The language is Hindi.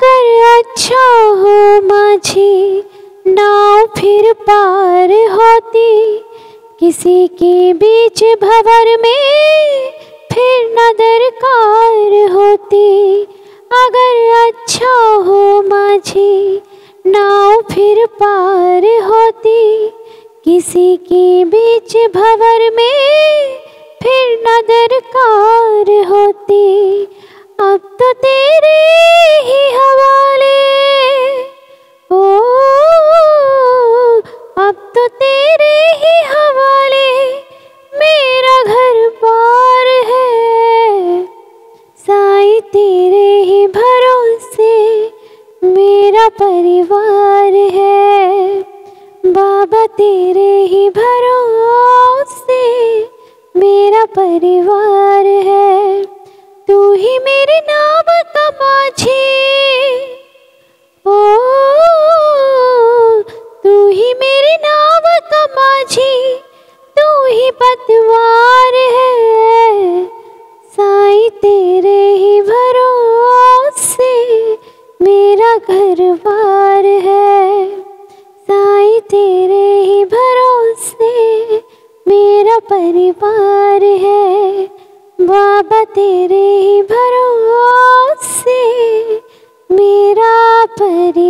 अगर अच्छा हो माझी नाव फिर पार होती, किसी के बीच भवर में फिर न दरकार होती। अगर अच्छा हो माझी नाव फिर पार होती, किसी के बीच भवर में फिर न दरकार होती। अब तो तेरे ही साई तेरे ही भरोसे, मेरा परिवार है। बाबा तेरे ही भरोसे, मेरा परिवार है। तू ही मेरे नाम का माझी। ओ, तू ही मेरे नाम का माझी। घर बार है, साई तेरे ही भरोसे, मेरा परिवार है, बाबा तेरे ही भरोसे, मेरा परिवार